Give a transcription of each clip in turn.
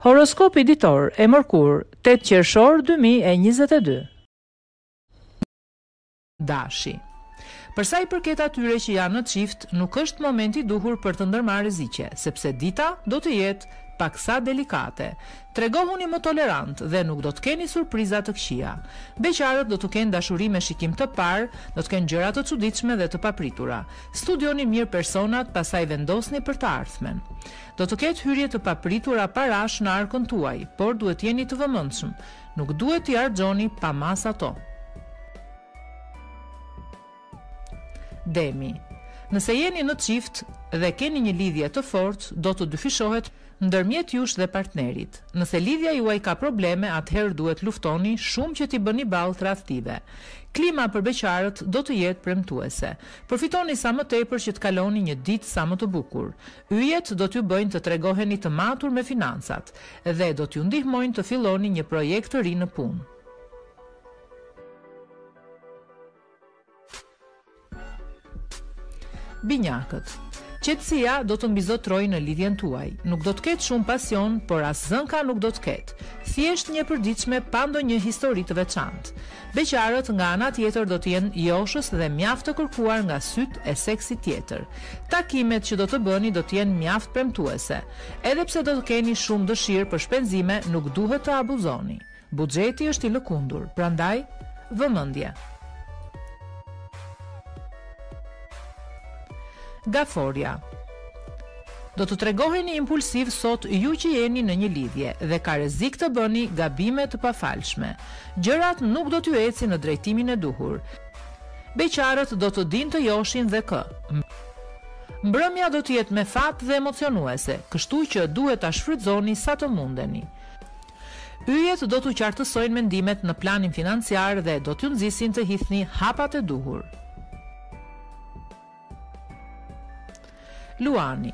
Horoskopi ditor e mërkur, 8 qershor 2022. Dashi. Për sa i përket atyre që janë në çift, nuk është momenti i duhur për të ndërmarrë rreziqe, sepse dita do të jetë paksa delikate. Tregohuni më tolerantë dhe nuk do të keni surpriza të këqija. Beqarët do të kenë dashuri me shikim të parë, do të kenë gjëra të çuditshme dhe të papritura. Studioni mirë personat, pastaj vendosni për të ardhmen. Do të ketë hyrje të papritura parash në arkën tuaj, por duhet të jeni të vëmendshëm. Nuk duhet t'i harxhoni pa masë ato. Demi. Nëse jeni në çift dhe keni një lidhje të fortë, do të dyfishohet ndërmjet jush dhe partnerit. Nëse lidhja juaj ka probleme, atëherë duhet të luftoni shumë që t'i bëni ballë tradhtive. Klima për beqarët do të jetë premtuese. Përfitoni sa më tepër që të kaloni një ditë sa më të bukur. Yjet do t'ju bëjnë të tregoheni të matur me financat dhe do t'ju ndihmojnë të filloni një projekt të ri në punë. Binjakët. Qetësia do të mbizotërojë në lidhjen tuaj. Nuk do të ketë shumë pasion, por as zënka nuk do të ketë. Thjesht një e përditshme pa ndonjë histori të veçantë. Beqarët nga ana tjetër do të jenë joshës dhe mjaft të kërkuar nga sytë e seksit tjetër. Takimet që do të bëni do të jenë mjaft premtuese. Edhe pse do të keni shumë dëshirë për shpenzime, nuk duhet të abuzoni. Buxheti është i lëkundur, prandaj, vëmendje! Gaforja Do të tregoheni impulsiv sot ju që jeni në një lidhje dhe ka rrezik të bëni gabime të pafalshme. Gjërat nuk do t'ju ecin në drejtimin e duhur. Beqarët do të dinë të joshin dhe kë. Mbrëmja do të jetë me fat dhe emocionuese, kështu që duhet ta shfrytëzoni sa të mundeni. Yjet do t'ju qartësojnë mendimet në planin financiar dhe do t'ju nxisin të hidhni hapat e duhur. Luani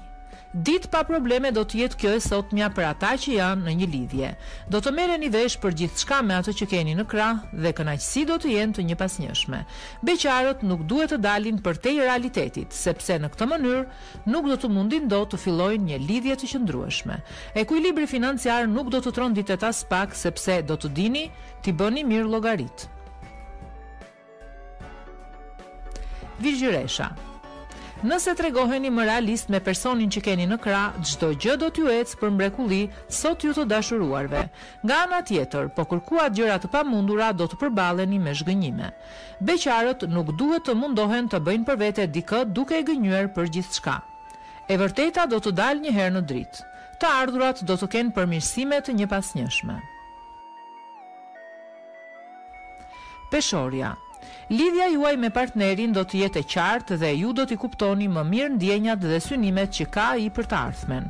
Ditë pa probleme do të jetë kjo e sotmja për ata që janë në një lidhje. Do të merreni vesh për gjithçka me atë që keni në krah dhe kënaqësitë do të jenë të njëpasnjëshme. Beqarët nuk duhet të dalin përtej realitetit, sepse në këtë mënyrë nuk do të mundin dot të fillojnë një lidhje të qëndrueshme. Ekuilibri financiar nuk do të tronditet aspak sepse do të dini t'i bëni mirë llogaritë. Virgjëresha Nëse tregoheni më realistë me personin që keni në krah, çdo gjë do t'ju ecë për mrekulli sot ju të dashuruarve. Nga ana tjetër, po kërkuat gjëra të pamundura do të përballeni me zhgënjime. Beqarët nuk duhet të mundohen të bëjnë për vete dikë duke e gënjyer për gjithçka. E vërteta do të dalë një herë në dritë. Të ardhurat do të kenë përmirësime të njëpasnjëshme. Peshorja, Lidhja juaj me partnerin do të jetë e qartë dhe ju do t'i kuptoni më mirë ndjenjat dhe synimet që ka ai për të ardhmen.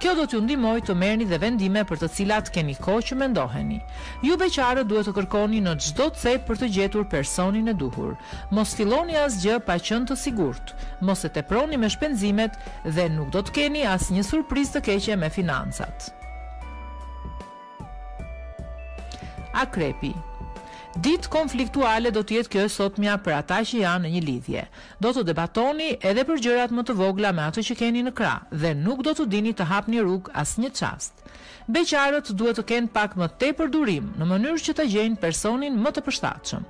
Kjo do t'ju ndihmojë të merrni dhe vendime për të cilat keni kohë që mendoheni. Ju beqarët duhet të kërkoni në çdo cep për të gjetur personin e duhur. Mos filloni asgjë pa qenë të sigurt, mos e teproni me shpenzimet dhe nuk do të keni asnjë surprizë të keqe me financat. Akrepi. Ditë konfliktuale do të jetë kjo e sotmja për ata që janë në një lidhje. Do të debatoni edhe për gjërat më të vogla me atë që keni në krah dhe nuk do të dini të hapni rrugë asnjë çast. Beqarët duhet të kenë pak më tepër durim në mënyrë që të gjejnë personin më të përshtatshëm.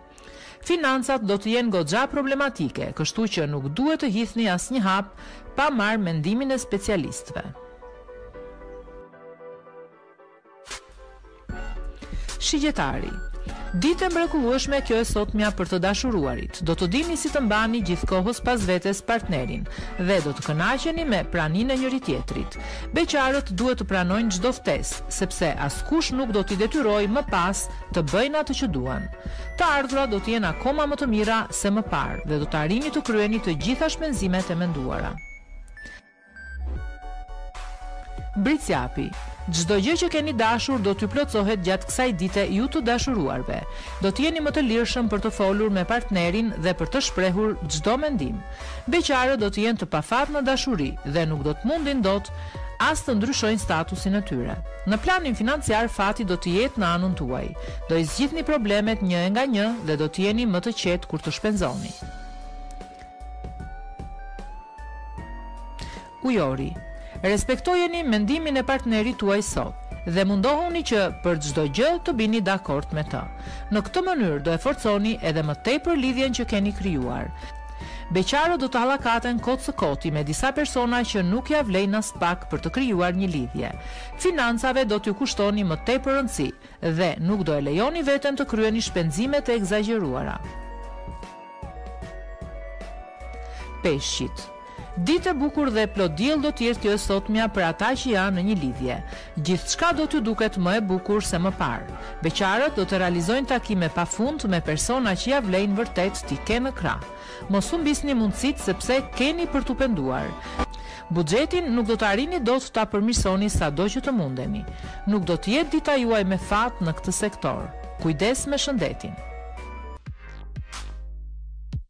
Financat do të jenë goxha problematike, kështu që nuk duhet të hidhni asnjë hap pa marrë mendimin e specialistëve. Shigjetari Ditë e mrekullueshme kjo e sotmja për të dashuruarit. Do të dini si të mbani gjithë kohës pas vetes partnerin dhe do të kënaqeni me praninë e njëri-tjetrit. Beqarët duhet të pranojnë çdo ftesë, sepse askush nuk do t'i detyrojë më pas të bëjnë atë që duan. Të ardhurat do të jenë akoma më të mira se më parë dhe do të arrini të kryeni të gjitha shpenzimet e menduara. Bricjapi, Çdo gjë që keni dashur do t'ju plotësohet gjatë kësaj dite ju të dashuruarve. Do të jeni më të lirshëm për të folur me partnerin dhe për të shprehur çdo mendim. Beqarët do të jenë të pafat në dashuri dhe nuk do të mundin dot as të ndryshojnë statusin e tyre. Në planin financiar fati do të jetë në anën tuaj. Do i zgjidhni problemet një nga një dhe do të jeni më të qetë kur të shpenzoni. Ujori. Respektojeni mendimin e partnerit tuaj sot dhe mundohuni që për çdo gjë të bini dakord me të. Në këtë mënyrë do e forconi edhe më tepër lidhjen që keni krijuar. Beqarët do të hallakaten kot së koti me disa persona që nuk ia vlejnë aspak për të krijuar një lidhje. Financave do t'ju kushtoni më tepër rëndësi dhe nuk do e lejoni veten të kryeni shpenzime të ekzagjeruara. Peshqit. Ditë e bukur dhe plot diell do të jetë kjo e sotmja për ata që janë në një lidhje. Gjithçka do t'ju duket më e bukur se më parë. Beqarët do të realizojnë takime pa fund me persona që ia vlejnë vërtet t'i kesh në krah. Mos humbisni mundësitë sepse keni për t'u penduar. Buxhetin nuk do të arrini dot ta përmirësoni sado që të mundeni. Nuk do të jetë dita juaj me fat në këtë sektor. Kujdes me shëndetin.